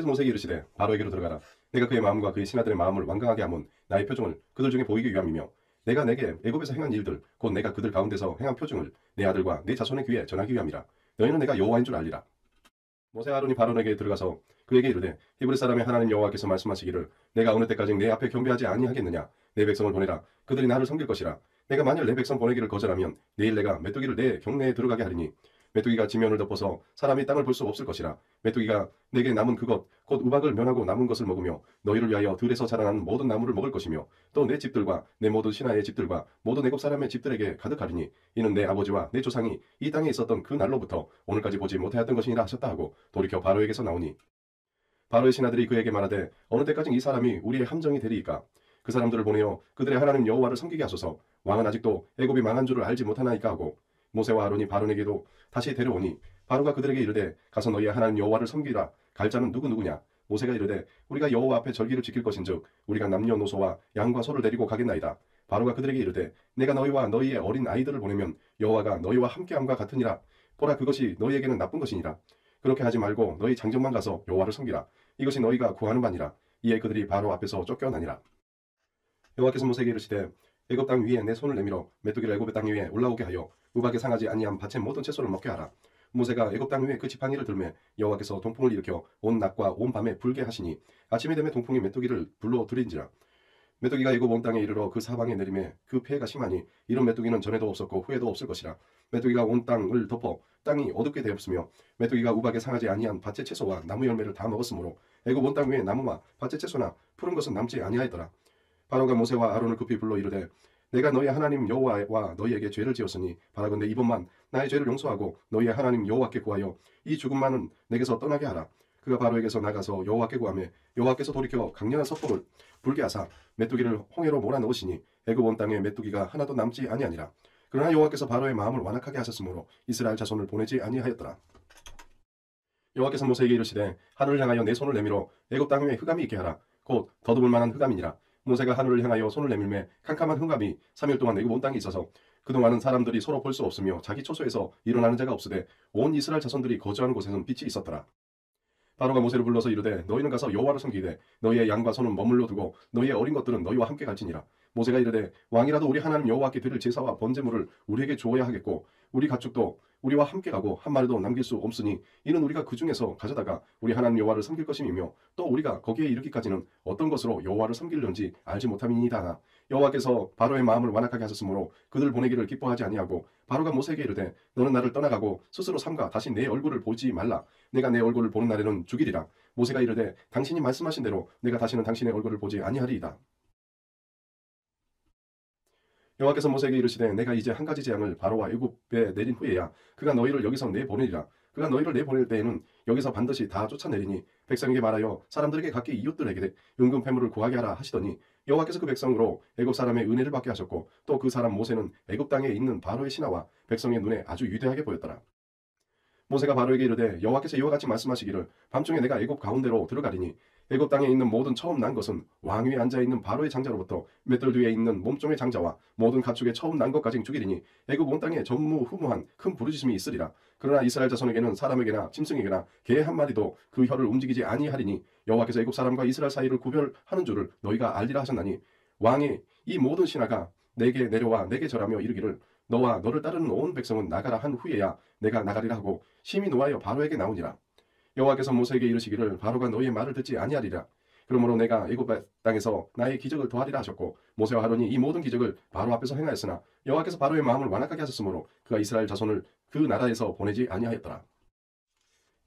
여호와께서 모세에게 이르시되 바로에게로 들어가라. 내가 그의 마음과 그의 신하들의 마음을 완강하게 하면 나의 표정을 그들 중에 보이기 위함이며 내가 내게 애굽에서 행한 일들 곧 내가 그들 가운데서 행한 표징을 내 아들과 내 자손의 귀에 전하기 위함이라. 너희는 내가 여호와인 줄 알리라. 모세 아론이 바론에게 들어가서 그에게 이르되 히브리 사람의 하나님 여호와께서 말씀하시기를 내가 어느 때까지 내 앞에 경배하지 아니하겠느냐? 내 백성을 보내라. 그들이 나를 섬길 것이라. 내가 만일 내 백성 보내기를 거절하면 내일 내가 메뚜기를 내 경내에 들어가게 하리니 메뚜기가 지면을 덮어서 사람이 땅을 볼 수 없을 것이라. 메뚜기가 내게 남은 그것 곧 우박을 면하고 남은 것을 먹으며 너희를 위하여 들에서 자라난 모든 나무를 먹을 것이며 또 내 집들과 내 모든 신하의 집들과 모든 애굽 사람의 집들에게 가득하리니 이는 내 아버지와 내 조상이 이 땅에 있었던 그 날로부터 오늘까지 보지 못하였던 것이니라 하셨다 하고 돌이켜 바로에게서 나오니. 바로의 신하들이 그에게 말하되 어느 때까지 이 사람이 우리의 함정이 되리이까? 그 사람들을 보내어 그들의 하나님 여호와를 섬기게 하소서. 왕은 아직도 애굽이 망한 줄을 알지 못하나이까 하고 모세와 아론이 바론에게도 다시 데려오니 바로가 그들에게 이르되 가서 너희의 하나님 여호와를 섬기라. 갈자는 누구 누구냐? 모세가 이르되 우리가 여호와 앞에 절기를 지킬 것인즉 우리가 남녀노소와 양과 소를 데리고 가겠나이다. 바로가 그들에게 이르되 내가 너희와 너희의 어린 아이들을 보내면 여호와가 너희와 함께함과 같으니라. 보라 그것이 너희에게는 나쁜 것이니라. 그렇게 하지 말고 너희 장정만 가서 여호와를 섬기라. 이것이 너희가 구하는 바니라. 이에 그들이 바로 앞에서 쫓겨나니라. 여호와께서 모세에게 이르시되 애굽 땅 위에 내 손을 내밀어 메뚜기를 애굽의 땅 위에 올라오게 하여 우박에 상하지 아니한 밭의 모든 채소를 먹게 하라. 모세가 애굽 땅 위에 그 지팡이를 들매 여호와께서 동풍을 일으켜 온 낮과 온 밤에 불게 하시니 아침이 되매 동풍이 메뚜기를 불러 들인지라. 메뚜기가 애굽 온 땅에 이르러 그 사방에 내림에 그 폐해가 심하니 이런 메뚜기는 전에도 없었고 후에도 없을 것이라. 메뚜기가 온 땅을 덮어 땅이 어둡게 되었으며 메뚜기가 우박에 상하지 아니한 밭의 채소와 나무 열매를 다 먹었으므로 애굽 온 땅 위에 나무와 밭의 채소나 푸른 것은 남지 아니하였더라. 바로가 모세와 아론을 급히 불러 이르되 내가 너희 하나님 여호와와 너희에게 죄를 지었으니 바라건대 이번만 나의 죄를 용서하고 너희의 하나님 여호와께 구하여 이 죽음만은 내게서 떠나게 하라. 그가 바로에게서 나가서 여호와께 구하며 여호와께서 돌이켜 강렬한 석봉을 불게 하사 메뚜기를 홍해로 몰아넣으시니 애굽 온 땅에 메뚜기가 하나도 남지 아니하니라. 그러나 여호와께서 바로의 마음을 완악하게 하셨으므로 이스라엘 자손을 보내지 아니하였더라. 여호와께서 모세에게 이르시되 하늘을 향하여 내 손을 내밀어 애굽 땅 위에 흑암이 있게 하라. 곧 더듬을 만한 흑암이니라. 모세가 하늘을 향하여 손을 내밀매 캄캄한 흑암이 3일 동안 내굽 온 땅에 있어서 그동안은 사람들이 서로 볼 수 없으며 자기 초소에서 일어나는 자가 없으되 온 이스라엘 자손들이 거주하는 곳에는 빛이 있었더라. 바로가 모세를 불러서 이르되 너희는 가서 여호와를 섬기되 너희의 양과 소는 머물러 두고 너희의 어린 것들은 너희와 함께 갈지니라. 모세가 이르되 왕이라도 우리 하나님 여호와께 드릴 제사와 번제물을 우리에게 주어야 하겠고 우리 가축도 우리와 함께 가고 한 마리도 남길 수 없으니 이는 우리가 그 중에서 가져다가 우리 하나님 여호와를 섬길 것임이며 또 우리가 거기에 이르기까지는 어떤 것으로 여호와를 섬기려는지 알지 못함이니이다. 여호와께서 바로의 마음을 완악하게 하셨으므로 그들 보내기를 기뻐하지 아니하고 바로가 모세에게 이르되 너는 나를 떠나가고 스스로 삼가 다시 내 얼굴을 보지 말라. 내가 내 얼굴을 보는 날에는 죽이리라. 모세가 이르되 당신이 말씀하신 대로 내가 다시는 당신의 얼굴을 보지 아니하리이다. 여호와께서 모세에게 이르시되 내가 이제 한 가지 재앙을 바로와 애굽에 내린 후에야 그가 너희를 여기서 내보내리라. 그가 너희를 내보낼 때에는 여기서 반드시 다 쫓아내리니 백성에게 말하여 사람들에게 각기 이웃들에게 은금 패물을 구하게 하라 하시더니 여호와께서 그 백성으로 애굽 사람의 은혜를 받게 하셨고 또 그 사람 모세는 애굽 땅에 있는 바로의 신하와 백성의 눈에 아주 위대하게 보였더라. 모세가 바로에게 이르되 여호와께서 이와 같이 말씀하시기를 밤중에 내가 애굽 가운데로 들어가리니 애굽 땅에 있는 모든 처음 난 것은 왕 위에 앉아 있는 바로의 장자로부터 맷돌 뒤에 있는 몸종의 장자와 모든 가축의 처음 난 것까지 죽이리니 애굽 온 땅에 전무후무한 큰 부르짖음이 있으리라. 그러나 이스라엘 자손에게는 사람에게나 짐승에게나 개 한 마리도 그 혀를 움직이지 아니하리니 여호와께서 애굽 사람과 이스라엘 사이를 구별하는 줄을 너희가 알리라 하셨나니 왕이 이 모든 신하가 내게 내려와 내게 절하며 이르기를 너와 너를 따르는 온 백성은 나가라 한 후에야 내가 나가리라 하고 심히 노하여 바로에게 나오니라. 여호와께서 모세에게 이르시기를 바로가 너희의 말을 듣지 아니하리라. 그러므로 내가 애굽 땅에서 나의 기적을 더하리라 하셨고 모세와 하론이 이 모든 기적을 바로 앞에서 행하였으나 여호와께서 바로의 마음을 완악하게 하셨으므로 그가 이스라엘 자손을 그 나라에서 보내지 아니하였더라.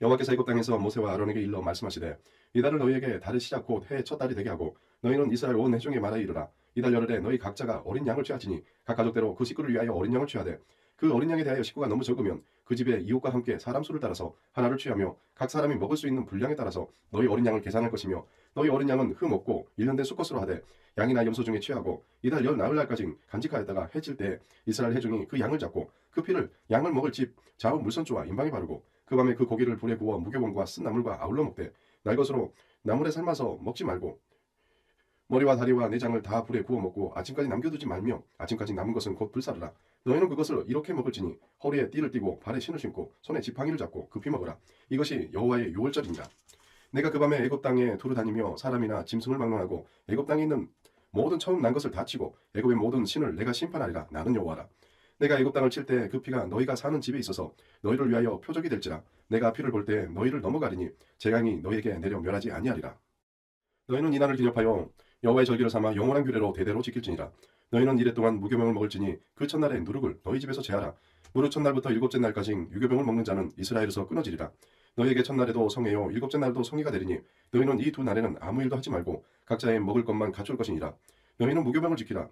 여호와께서 애굽 땅에서 모세와 아론에게 일러 말씀하시되 이 달을 너희에게 달의 시작 곧 해의 첫 달이 되게 하고 너희는 이스라엘 온 회중에 말하 이르라 이달 열흘에 너희 각자가 어린 양을 취하지니 각 가족대로 그 식구를 위하여 어린 양을 취하되 그 어린 양에 대하여 식구가 너무 적으면 그 집의 이웃과 함께 사람 수를 따라서 하나를 취하며 각 사람이 먹을 수 있는 분량에 따라서 너희 어린 양을 계산할 것이며 너희 어린 양은 흠 없고 일년된 수컷으로 하되 양이나 염소 중에 취하고 이달 열 나흘날까지 간직하였다가 해질 때 이스라엘 해중이 그 양을 잡고 그 피를 양을 먹을 집 좌우 물선조와 임방에 바르고 그 밤에 그 고기를 불에 구워 무교본과 쓴 나물과 아울러 먹되 날 것으로 나물에 삶아서 먹지 말고 머리와 다리와 내장을 다 불에 구워 먹고 아침까지 남겨두지 말며 아침까지 남은 것은 곧 불사르라. 너희는 그것을 이렇게 먹을지니 허리에 띠를 띠고 발에 신을 신고 손에 지팡이를 잡고 급히 먹으라. 이것이 여호와의 유월절입니다. 내가 그 밤에 애굽 땅에 두루 다니며 사람이나 짐승을 막론하고 애굽 땅에 있는 모든 처음 난 것을 다 치고 애굽의 모든 신을 내가 심판하리라 나는 여호와라 내가 애굽 땅을 칠 때 그 피가 너희가 사는 집에 있어서 너희를 위하여 표적이 될지라 내가 피를 볼 때 너희를 넘어가리니 재앙이 너희에게 내려 멸하지 아니하리라 너희는 이 날을 기념하여 여호와의 절기를 삼아 영원한 규례로 대대로 지킬지니라. 너희는 이래 동안 무교병을 먹을지니 그 첫날에 누룩을 너희 집에서 제하라. 무릇 첫날부터 일곱째 날까지 유교병을 먹는 자는 이스라엘에서 끊어지리라. 너희에게 첫날에도 성회요. 일곱째 날도 성의가 되리니 너희는 이 두 날에는 아무 일도 하지 말고 각자의 먹을 것만 갖출 것이니라. 너희는 무교병을 지키라.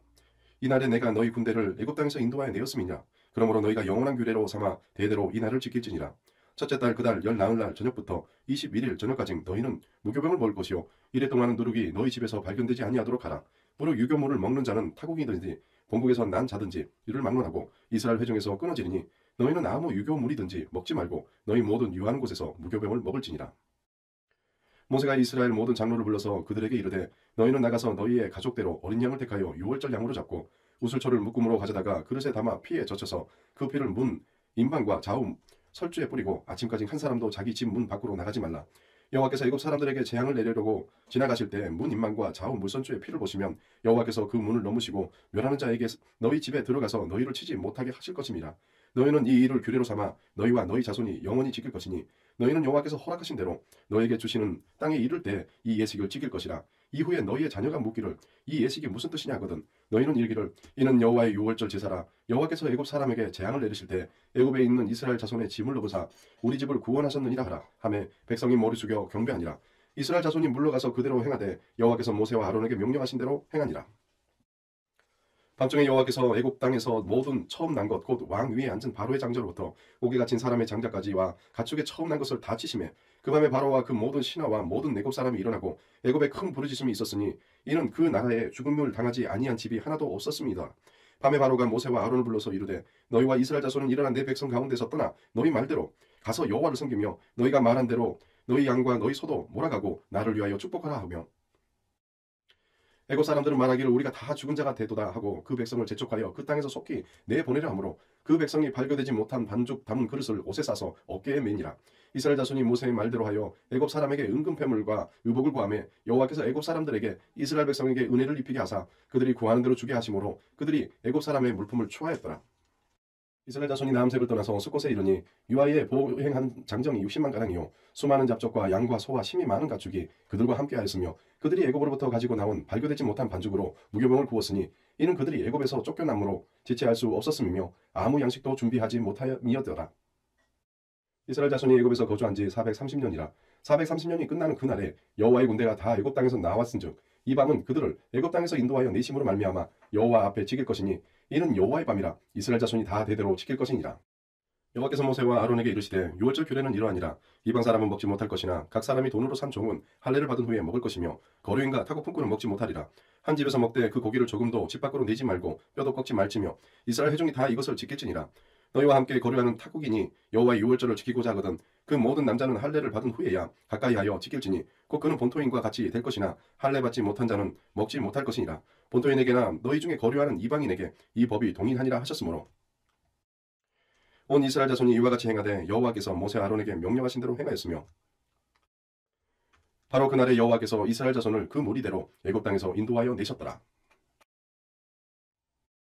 이 날에 내가 너희 군대를 애굽 땅에서 인도하여 내었음이냐? 그러므로 너희가 영원한 규례로 삼아 대대로 이 날을 지킬지니라 첫째 달 그 달 열 나흘 날 저녁부터 21일 저녁까지 너희는 무교병을 먹을 것이요 이래 동안은 누룩이 너희 집에서 발견되지 아니하도록 하라 무릇 유교물을 먹는 자는 타국이든지 본국에서 난 자든지 이를 막론하고 이스라엘 회중에서 끊어지리니 너희는 아무 유교물이든지 먹지 말고 너희 모든 유한 곳에서 무교병을 먹을지니라. 모세가 이스라엘 모든 장로를 불러서 그들에게 이르되 너희는 나가서 너희의 가족대로 어린 양을 택하여 유월절 양으로 잡고 우슬초를 묶음으로 가져다가 그릇에 담아 피에 젖혀서 그 피를 문 인방과 좌우 설주에 뿌리고 아침까지 한 사람도 자기 집 문 밖으로 나가지 말라. 여호와께서 애굽 사람들에게 재앙을 내리려고 지나가실 때문 인망과 좌우 물선주의 피를 보시면 여호와께서 그 문을 넘으시고 멸하는 자에게 너희 집에 들어가서 너희를 치지 못하게 하실 것입니다. 너희는 이 일을 규례로 삼아 너희와 너희 자손이 영원히 지킬 것이니 너희는 여호와께서 허락하신 대로 너에게 주시는 땅에 이를 때 이 예식을 지킬 것이라 이후에 너희의 자녀가 묻기를 이 예식이 무슨 뜻이냐 하거든. 너희는 이르기를 이는 여호와의 유월절 제사라. 여호와께서 애굽 사람에게 재앙을 내리실 때 애굽에 있는 이스라엘 자손의 짐을 넘으사 우리 집을 구원하셨느니라 하라 하매 백성이 머리 숙여 경배하니라. 이스라엘 자손이 물러가서 그대로 행하되 여호와께서 모세와 아론에게 명령하신 대로 행하니라 밤중에 여호와께서 애굽 땅에서 모든 처음 난 것 곧 왕 위에 앉은 바로의 장자로부터 옥에 갇힌 사람의 장자까지와 가축에 처음 난 것을 다 치심해 그 밤에 바로와 그 모든 신하와 모든 애굽 사람이 일어나고 애굽에 큰 부르짖음이 있었으니 이는 그 나라에 죽음을 당하지 아니한 집이 하나도 없었습니다. 밤에 바로가 모세와 아론을 불러서 이르되 너희와 이스라엘 자손은 일어난 내 백성 가운데서 떠나 너희 말대로 가서 여호와를 섬기며 너희가 말한 대로 너희 양과 너희 소도 몰아가고 나를 위하여 축복하라 하며 애굽 사람들은 말하기를 우리가 다 죽은 자가 되도다 하고 그 백성을 재촉하여 그 땅에서 속히 내보내려 하므로 그 백성이 발교되지 못한 반죽 담은 그릇을 옷에 싸서 어깨에 매니라. 이스라엘 자손이 모세의 말대로 하여 애굽 사람에게 은금 패물과 의복을 구하며 여호와께서 애굽 사람들에게 이스라엘 백성에게 은혜를 입히게 하사 그들이 구하는 대로 주게 하심으로 그들이 애굽 사람의 물품을 추하였더라 이스라엘 자손이 남색을 떠나서 숫곳에 이르니 유아의 보행한 장정이 60만 가량이요. 수많은 잡적과 양과 소와 심이 많은 가축이 그들과 함께하였으며 그들이 애굽으로부터 가지고 나온 발교되지 못한 반죽으로 무교병을 구웠으니 이는 그들이 애굽에서 쫓겨남으로 지체할 수 없었음이며 아무 양식도 준비하지 못하였더라. 이스라엘 자손이 애굽에서 거주한 지 430년이라 430년이 끝나는 그날에 여호와의 군대가 다 애굽 땅에서 나왔은즉 이 밤은 그들을 애굽 땅에서 인도하여 내심으로 말미암아 여호와 앞에 지킬 것이니 이는 여호와의 밤이라 이스라엘 자손이 다 대대로 지킬 것이니라. 여호와께서 모세와 아론에게 이르시되 유월절 규례는 이러하니라. 이방 사람은 먹지 못할 것이나 각 사람이 돈으로 산 종은 할례를 받은 후에 먹을 것이며 거류인과 타고 품꾼은 먹지 못하리라. 한 집에서 먹되 그 고기를 조금도 집 밖으로 내지 말고 뼈도 꺾지 말지며 이스라엘 회중이 다 이것을 지킬지니라 너희와 함께 거류하는 타국이니 여호와의 유월절을 지키고자 하거든 그 모든 남자는 할례를 받은 후에야 가까이 하여 지킬지니 곧 그는 본토인과 같이 될 것이나 할례 받지 못한 자는 먹지 못할 것이니라. 본토인에게나 너희 중에 거류하는 이방인에게 이 법이 동일하니라 하셨으므로. 온 이스라엘 자손이 이와 같이 행하되 여호와께서 모세 아론에게 명령하신 대로 행하였으며 바로 그날에 여호와께서 이스라엘 자손을 그 무리대로 애굽 땅에서 인도하여 내셨더라